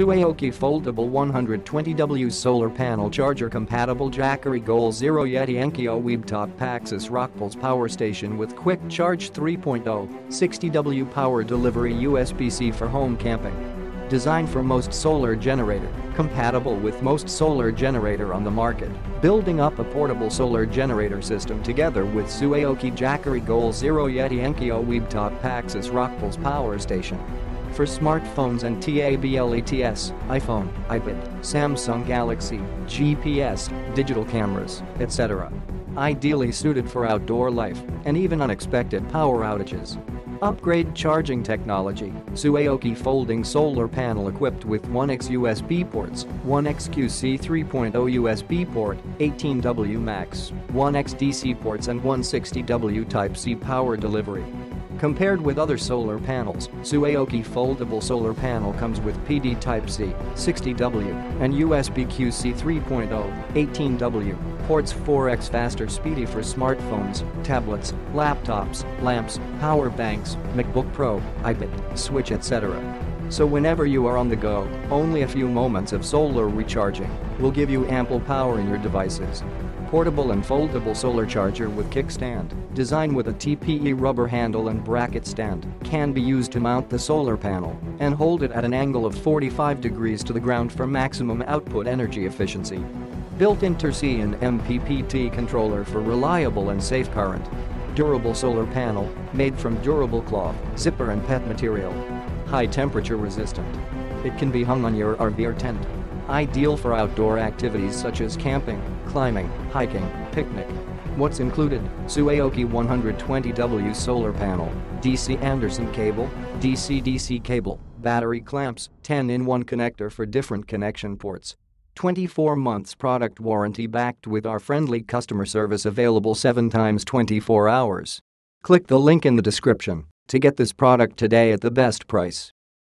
SUAOKI Foldable 120W Solar Panel Charger Compatible Jackery Goal Zero Yeti Enkeeo Webetop Paxcess ROCKPALS Power Station with Quick Charge 3.0, 60W Power Delivery USB-C for home camping. Designed for most solar generator, compatible with most solar generator on the market, building up a portable solar generator system together with SUAOKI Jackery Goal Zero Yeti Enkeeo Webetop Paxcess ROCKPALS Power Station for smartphones and tablets, iPhone, iPad, Samsung Galaxy, GPS, digital cameras, etc. Ideally suited for outdoor life and even unexpected power outages. Upgrade charging technology, SUAOKI folding solar panel equipped with 1X USB ports, 1X QC 3.0 USB port, 18W max, 1X DC ports and 160W Type-C power delivery. Compared with other solar panels, SUAOKI foldable solar panel comes with PD Type-C, 60W, and USB QC 3.0, 18W, ports 4x faster speedy for smartphones, tablets, laptops, lamps, power banks, MacBook Pro, iPad, Switch etc. So whenever you are on the go, only a few moments of solar recharging will give you ample power in your devices portable and foldable solar charger with kickstand, designed with a TPE rubber handle and bracket stand, can be used to mount the solar panel and hold it at an angle of 45 degrees to the ground for maximum output energy efficiency. Built-in TRC and MPPT controller for reliable and safe current. Durable solar panel, made from durable cloth, zipper and PET material. High temperature resistant. It can be hung on your RV or tent. Ideal for outdoor activities such as camping, climbing, hiking, picnic. What's included? SUAOKI 120W solar panel, DC Anderson cable, DC-DC cable, battery clamps, 10-in-1 connector for different connection ports. 24 months product warranty backed with our friendly customer service available 7 times 24 hours. Click the link in the description to get this product today at the best price.